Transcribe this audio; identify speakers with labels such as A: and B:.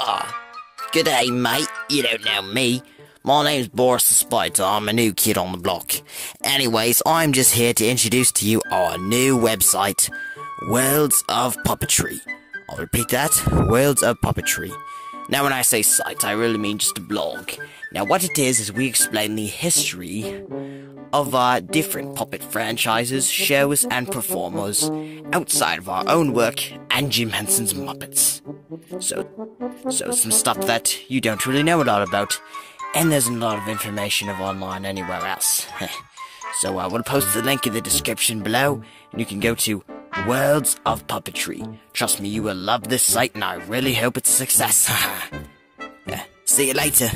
A: Ah, good day, mate. You don't know me. My name's Boris the Spider. I'm a new kid on the block. Anyways, I'm just here to introduce to you our new website, Worlds of Puppetry. I'll repeat that, Worlds of Puppetry. Now, when I say site, I really mean just a blog. Now, what it is, is we explain the history of our different puppet franchises, shows, and performers outside of our own work and Jim Henson's Muppets. So, so some stuff that you don't really know a lot about, and there's a lot of information of online anywhere else. so I will post the link in the description below, and you can go to Worlds of Puppetry. Trust me, you will love this site, and I really hope it's a success. see you later.